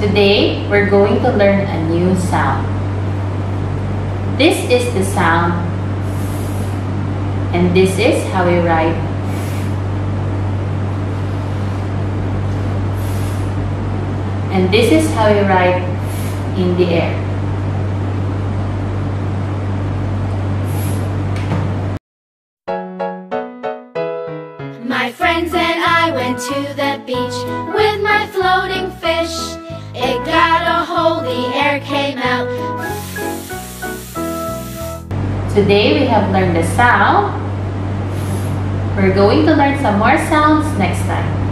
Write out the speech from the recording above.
Today, we're going to learn a new sound. This is the sound, and this is how we write. And this is how we write in the air. My friends and I went to the beach Today, we have learned the sound. We're going to learn some more sounds next time.